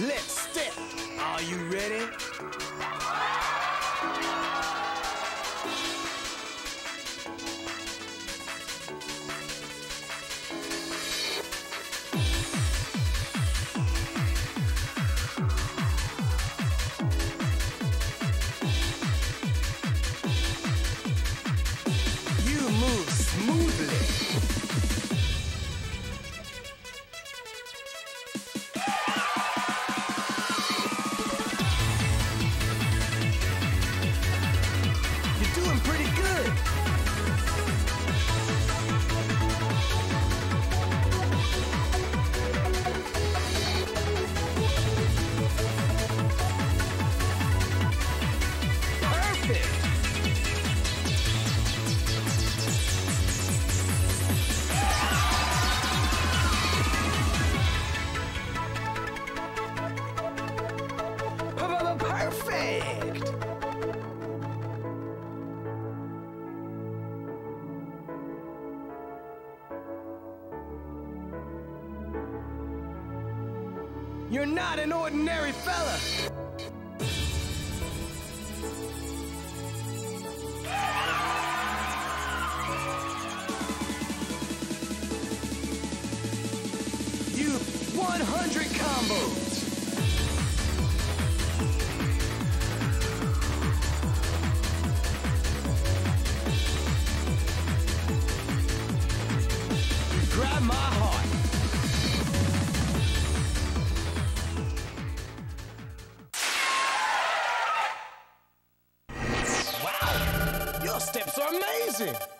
Let's step. Are you ready? Pretty good. You're not an ordinary fella. You 100 combos. Grab my heart. 씨.